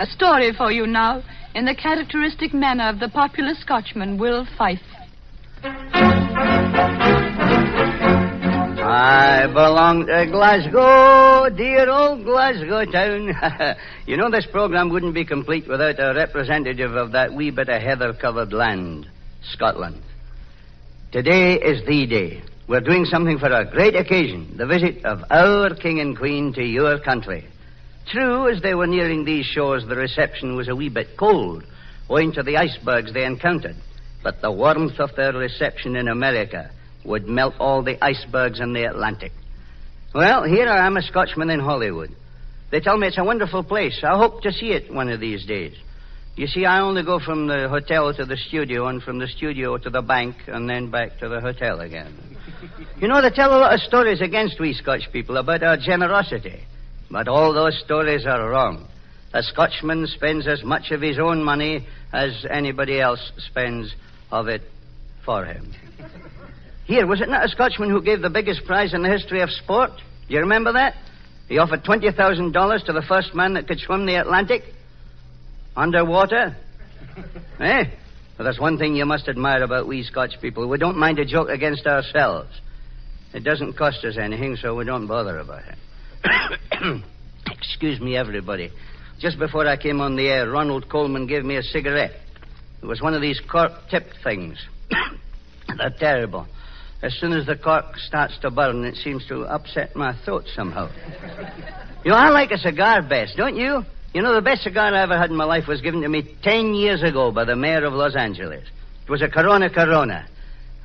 A story for you now, in the characteristic manner of the popular Scotchman, Will Fyffe. I belong to Glasgow, dear old Glasgow town. you know, this program wouldn't be complete without a representative of that wee bit of heather covered land, Scotland. Today is the day. We're doing something for a great occasion the visit of our King and Queen to your country. True, as they were nearing these shores, the reception was a wee bit cold, owing to the icebergs they encountered. But the warmth of their reception in America would melt all the icebergs in the Atlantic. Well, here I am, a Scotchman in Hollywood. They tell me it's a wonderful place. I hope to see it one of these days. You see, I only go from the hotel to the studio and from the studio to the bank and then back to the hotel again. you know, they tell a lot of stories against we Scotch people about our generosity. But all those stories are wrong. A Scotchman spends as much of his own money as anybody else spends of it for him. Here, was it not a Scotchman who gave the biggest prize in the history of sport? Do you remember that? He offered $20,000 to the first man that could swim the Atlantic. Underwater. eh? Well, that's one thing you must admire about we Scotch people. We don't mind a joke against ourselves. It doesn't cost us anything, so we don't bother about it. Excuse me, everybody. Just before I came on the air, Ronald Colman gave me a cigarette. It was one of these cork tipped things. They're terrible. As soon as the cork starts to burn, it seems to upset my throat somehow. you know, I like a cigar best, don't you? You know, the best cigar I ever had in my life was given to me ten years ago by the mayor of Los Angeles. It was a Corona Corona.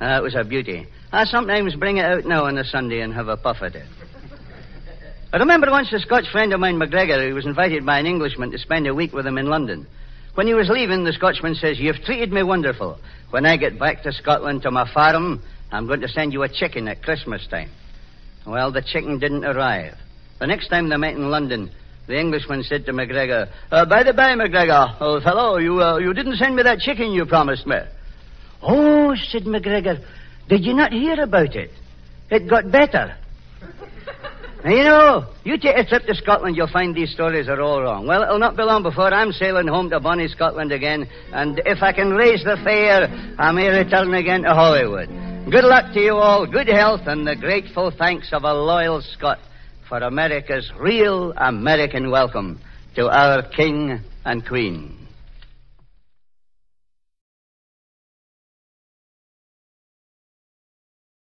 Uh, it was a beauty. I sometimes bring it out now on a Sunday and have a puff at it. I remember once a Scotch friend of mine, McGregor, who was invited by an Englishman to spend a week with him in London. When he was leaving, the Scotchman says, You've treated me wonderful. When I get back to Scotland to my farm, I'm going to send you a chicken at Christmas time. Well, the chicken didn't arrive. The next time they met in London, the Englishman said to McGregor, uh, By the by, McGregor, old fellow, you, uh, you didn't send me that chicken you promised me. Oh, said McGregor, did you not hear about it? It got better. Now, you know, you take a trip to Scotland, you'll find these stories are all wrong. Well, it'll not be long before I'm sailing home to bonnie Scotland again, and if I can raise the fare, I may return again to Hollywood. Good luck to you all, good health, and the grateful thanks of a loyal Scot for America's real American welcome to our King and Queen.